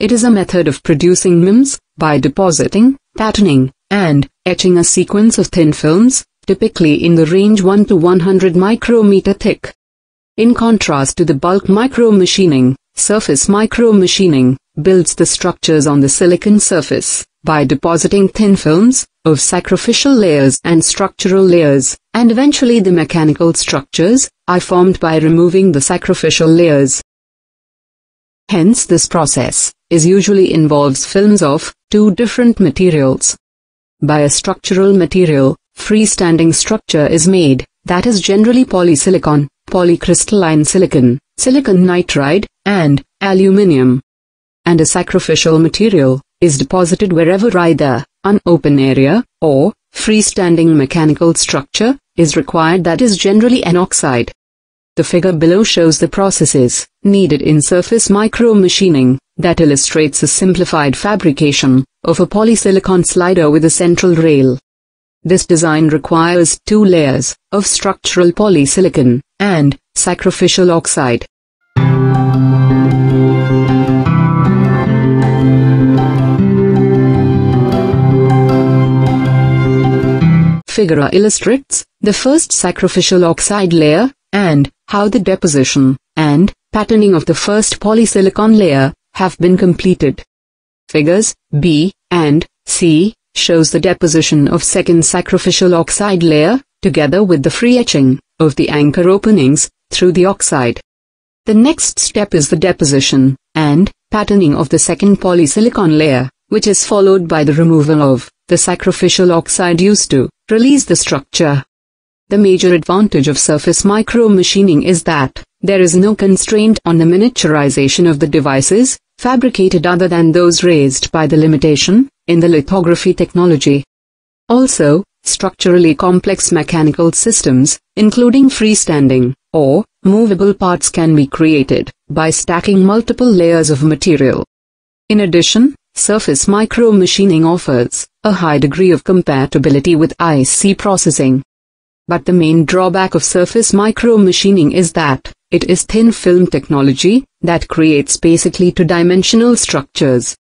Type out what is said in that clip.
It is a method of producing MEMS by depositing, patterning, and etching a sequence of thin films, typically in the range 1 to 100 micrometer thick. In contrast to the bulk micromachining, surface micromachining builds the structures on the silicon surface by depositing thin films of sacrificial layers and structural layers, and eventually the mechanical structures are formed by removing the sacrificial layers. Hence this process is usually involves films of two different materials. By a structural material, freestanding structure is made, that is generally polysilicon, polycrystalline silicon, silicon nitride, and aluminium. And a sacrificial material is deposited wherever either an open area or freestanding mechanical structure is required that is generally an oxide. The figure below shows the processes needed in surface micromachining that illustrates a simplified fabrication of a polysilicon slider with a central rail. This design requires two layers of structural polysilicon and sacrificial oxide. Figure illustrates the first sacrificial oxide layer and how the deposition and patterning of the first polysilicon layer have been completed. Figures B and C shows the deposition of second sacrificial oxide layer, together with the free etching of the anchor openings through the oxide. The next step is the deposition and patterning of the second polysilicon layer, which is followed by the removal of the sacrificial oxide used to release the structure. The major advantage of surface micromachining is that there is no constraint on the miniaturization of the devices fabricated other than those raised by the limitation in the lithography technology. Also, structurally complex mechanical systems, including freestanding or movable parts can be created by stacking multiple layers of material. In addition, surface micromachining offers a high degree of compatibility with IC processing. But the main drawback of surface micromachining is that it is thin film technology that creates basically two-dimensional structures.